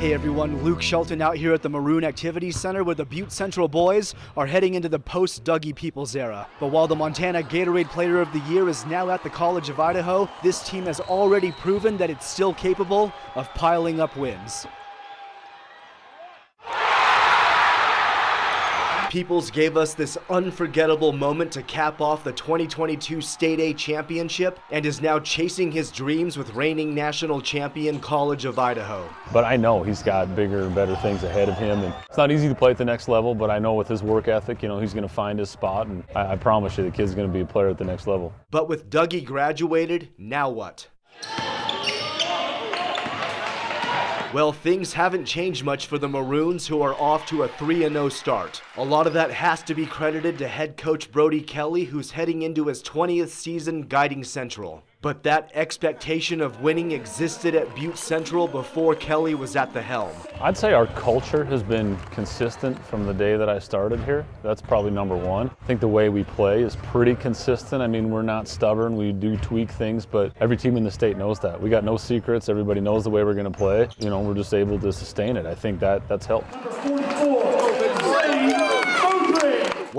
Hey everyone, Luke Shelton out here at the Maroon Activities Center where the Butte Central boys are heading into the post Dougie Peoples era. But while the Montana Gatorade Player of the Year is now at the College of Idaho, this team has already proven that it's still capable of piling up wins. Peoples gave us this unforgettable moment to cap off the 2022 State A championship and is now chasing his dreams with reigning national champion College of Idaho. But I know he's got bigger and better things ahead of him. And it's not easy to play at the next level, but I know with his work ethic, you know, he's going to find his spot. And I, I promise you, the kid's going to be a player at the next level. But with Dougie graduated, now what? Well, things haven't changed much for the Maroons, who are off to a 3 0 start. A lot of that has to be credited to head coach Brodie Kelly, who's heading into his 20th season guiding Central. But that expectation of winning existed at Butte Central before Kelly was at the helm. I'd say our culture has been consistent from the day that I started here. That's probably number one. I think the way we play is pretty consistent. I mean, we're not stubborn. We do tweak things, but every team in the state knows that. We got no secrets. Everybody knows the way we're going to play. You know, we're just able to sustain it. I think that that's helped.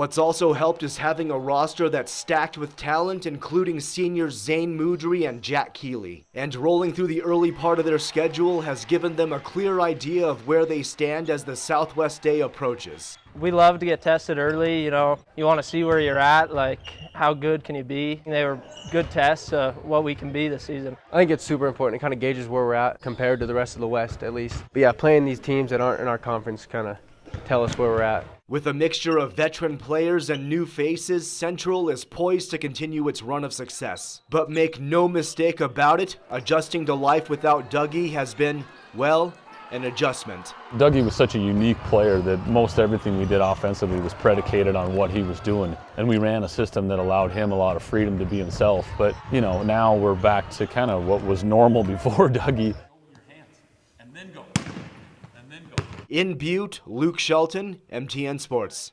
What's also helped is having a roster that's stacked with talent, including seniors Zane Moudry and Jack Keeley. And rolling through the early part of their schedule has given them a clear idea of where they stand as the Southwest A approaches. We love to get tested early, you know, you want to see where you're at, like how good can you be? They were good tests of what we can be this season. I think it's super important. It kind of gauges where we're at compared to the rest of the West at least. But yeah, playing these teams that aren't in our conference kind of tell us where we're at. With a mixture of veteran players and new faces, Central is poised to continue its run of success. But make no mistake about it, adjusting to life without Dougie has been, well, an adjustment. Dougie was such a unique player that most everything we did offensively was predicated on what he was doing. And we ran a system that allowed him a lot of freedom to be himself. But, you know, now we're back to kind of what was normal before Dougie. In Butte, Luke Shelton, MTN Sports.